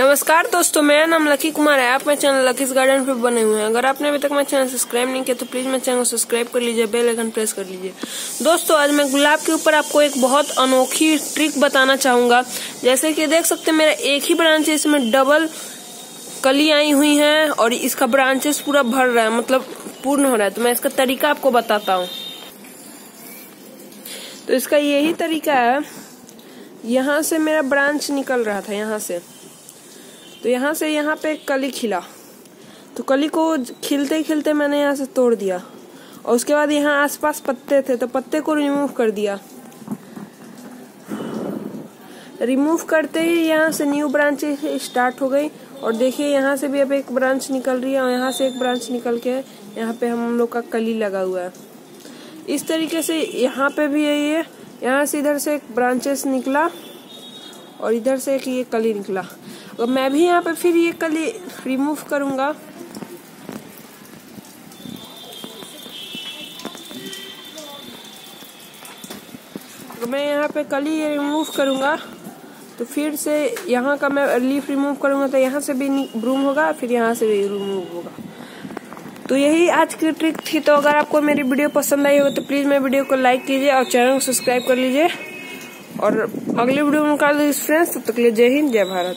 नमस्कार दोस्तों, मेरा नाम लकी कुमार है। आप मेरे चैनल लकीस गार्डन पे बने हुए हैं। अगर आपने अभी तक मेरा चैनल सब्सक्राइब नहीं किया तो प्लीज़ मेरे चैनल को सब्सक्राइब कर लीजिए, बेल आइकन प्रेस कर लीजिए। दोस्तों, आज मैं गुलाब के ऊपर आपको एक बहुत अनोखी ट्रिक बताना चाहूँगा। जैसे कि देख सकते मेरा एक ही ब्रांच है, इसमें डबल कली आई हुई है और इसका ब्रांचेस पूरा भर रहा है मतलब पूर्ण हो रहा है। तो मैं इसका तरीका आपको बताता हूँ। तो इसका यही तरीका है। यहाँ से मेरा ब्रांच निकल रहा था, यहाँ से। तो यहाँ से यहाँ पे कली खिला। तो कली को खिलते खिलते मैंने यहाँ से तोड़ दिया। और उसके बाद यहाँ आसपास पत्ते थे तो पत्ते को रिमूव कर दिया। रिमूव करते ही यहाँ से न्यू ब्रांच स्टार्ट हो गई। और देखिए यहाँ से भी अब एक ब्रांच निकल रही है और यहाँ से एक ब्रांच निकल के यहाँ पे हम लोग का कली लगा हुआ है। इस तरीके से यहाँ पे भी है यहाँ से इधर से एक ब्रांचेस निकला और इधर से एक ये कली निकला। मैं भी यहाँ पे फिर ये कली रिमूव करूँगा। तो मैं यहाँ पे कली रिमूव करूँगा। तो फिर से यहाँ का मैं लीफ रिमूव करूँगा तो यहाँ से भी ब्रूम होगा, फिर यहाँ से भी रिमूव होगा। तो यही आज की ट्रिक थी। तो अगर आपको मेरी वीडियो पसंद आई हो तो प्लीज़ मेरे वीडियो को लाइक कीजिए और चैनल को सब्सक्राइब कर लीजिए। और अगले वीडियो में निकाल दीजिए फ्रेंड्स तब तक लिए जय हिंद, जय भारत।